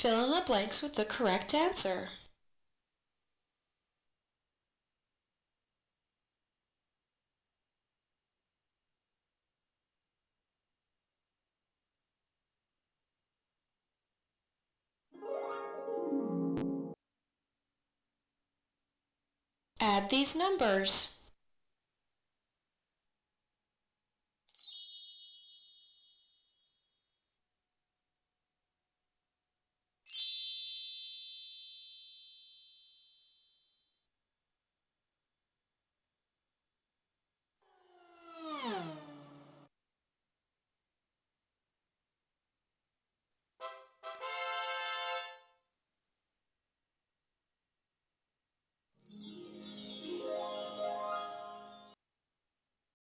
Fill in the blanks with the correct answer. Add these numbers.